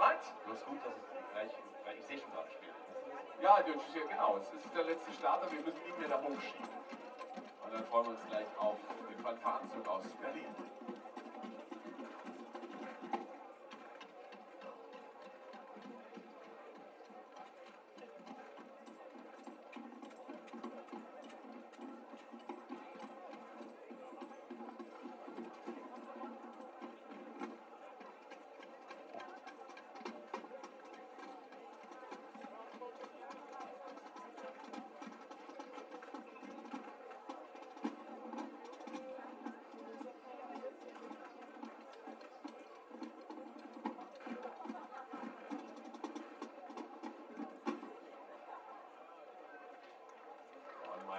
reins. Das ist gut, dass es gleich, ich sehe schon gerade spielt. Ja, genau, es ist der letzte Starter, wir müssen ihn wieder hochschieben. Und dann freuen wir uns gleich auf den Fanfarenzug aus Berlin.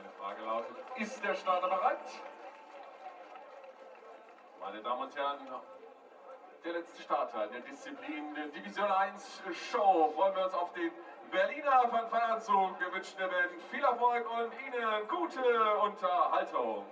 Frage lautet, ist der Starter bereit? Meine Damen und Herren, der letzte Starter der Disziplin der Division 1 Show. Freuen wir uns auf den Berliner Fanfarenanzug. Wir wünschen der Band viel Erfolg und Ihnen gute Unterhaltung.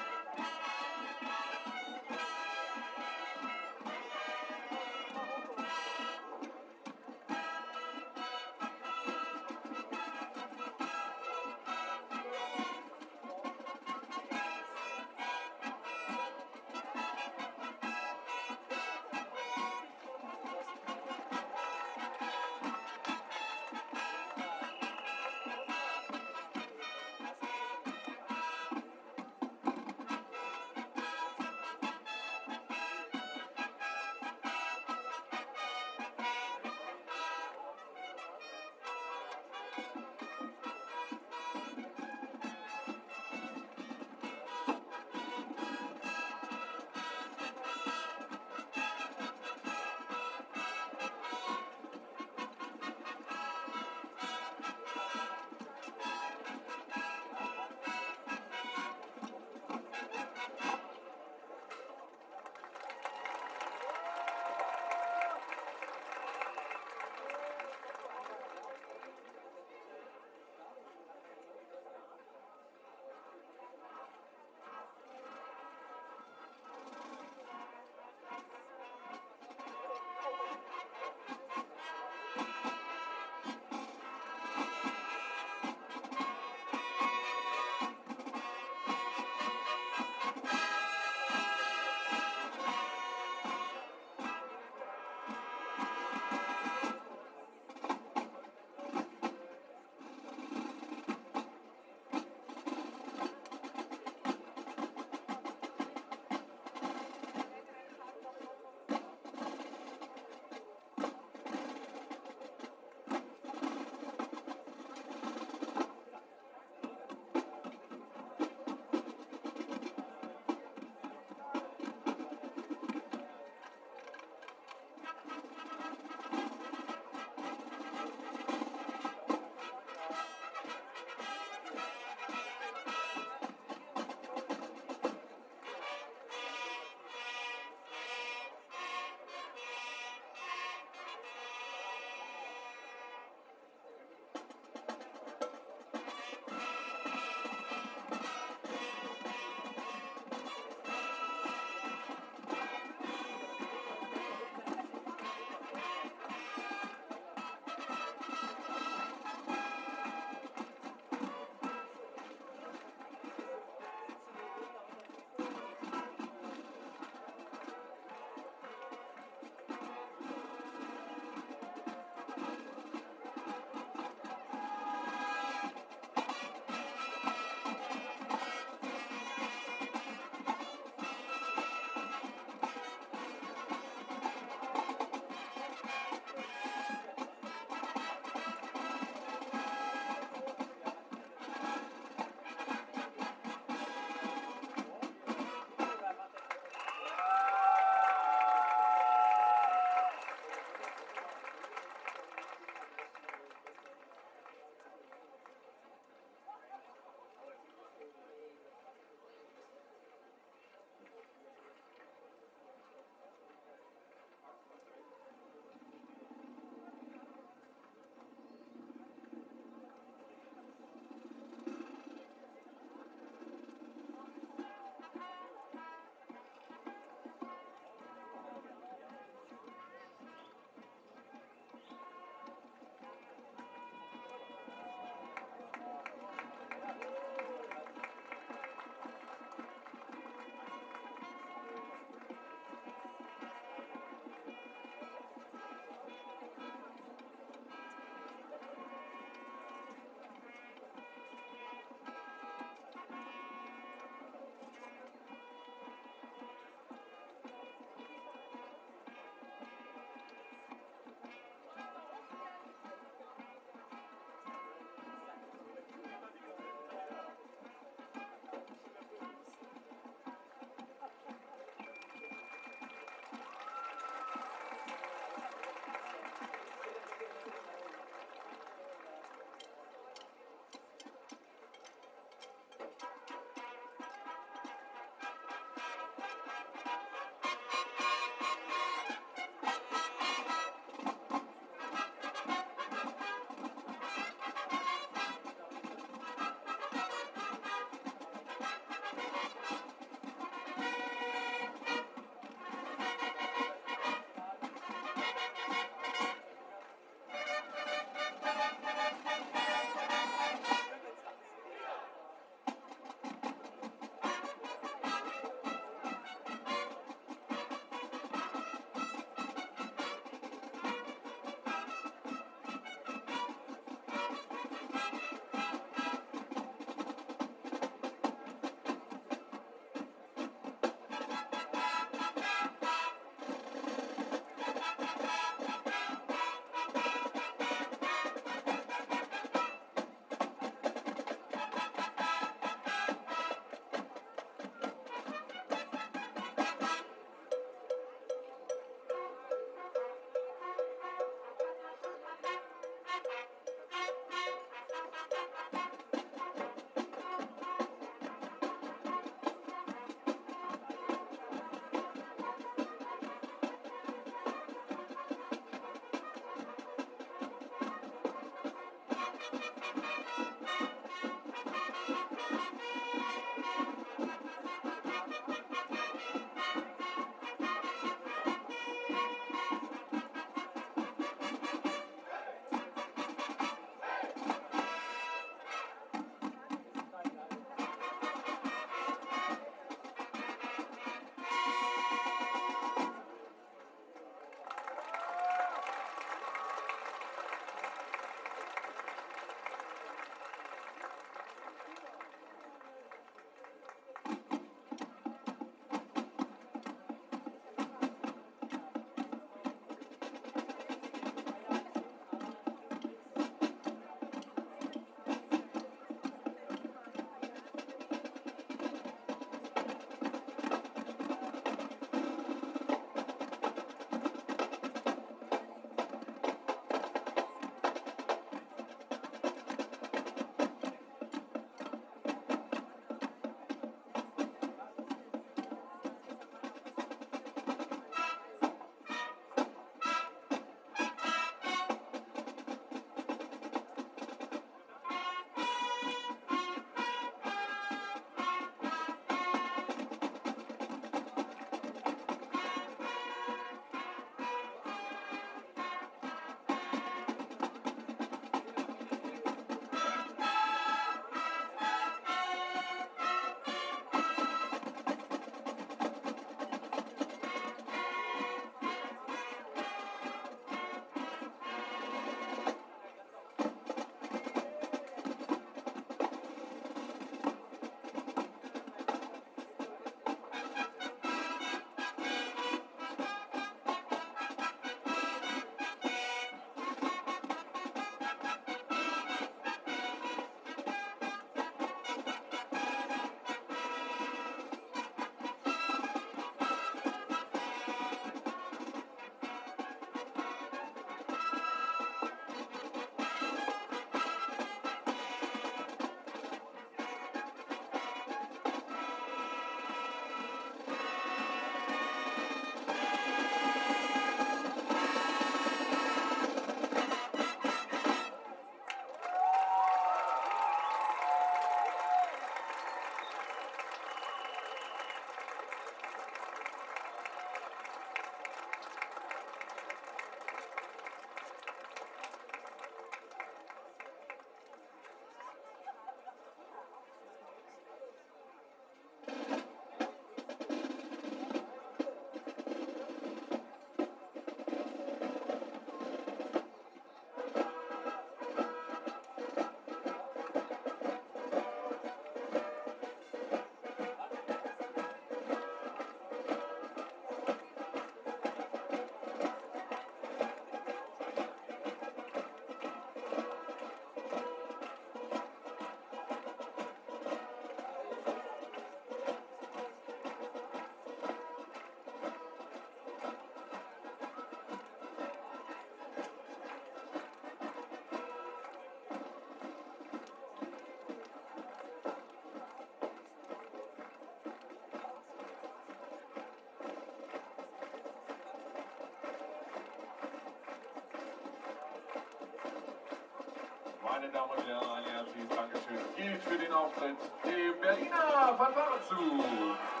Meine Damen und Herren, ein herzliches Dankeschön gilt für den Auftritt dem Berliner Fanfarenzug. Ja,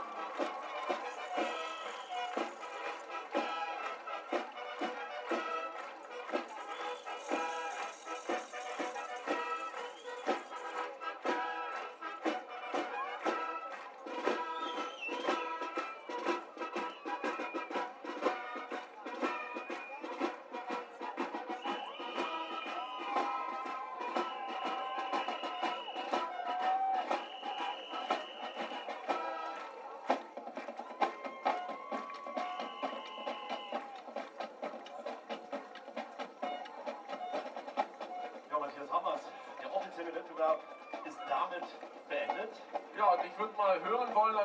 Ja, und ich würde mal hören wollen,